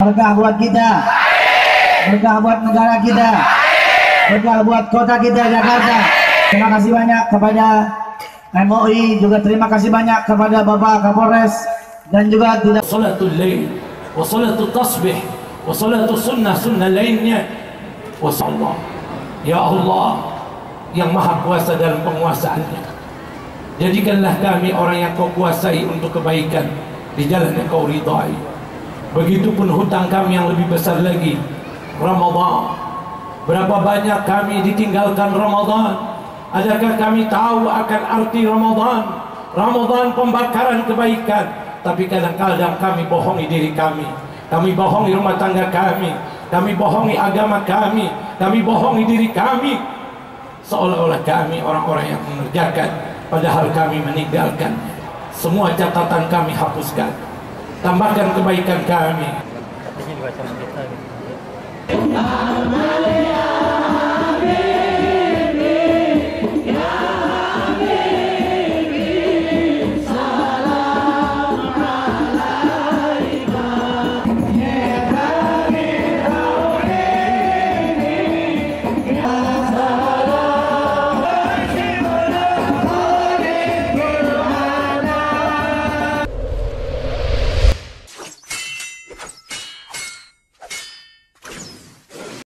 Berkah buat kita. Berkah buat negara kita. Berkah buat kota kita Jakarta. Terima kasih banyak kepada MUI juga terima kasih banyak kepada Bapak Kapolres. Dan juga tidak Salatul lail. Wa salatul tasbih. Wa salatul sunnah. Sunnah lainnya. Wa Allah ya Allah yang maha kuasa dalam penguasaannya jadikanlah kami orang yang kau kuasai untuk kebaikan di jalan yang kau ridai begitupun hutang kami yang lebih besar lagi. Ramadan. Berapa banyak kami ditinggalkan Ramadan? Adakah kami tahu akan arti Ramadan? Ramadan pembakaran kebaikan. Tapi kadang-kadang kami bohongi diri kami. Kami bohongi rumah tangga kami. Kami bohongi agama kami. Kami bohongi diri kami. Seolah-olah kami orang-orang yang mengerjakan padahal kami meninggalkan. Semua catatan kami hapuskan tambahkan kebaikan kami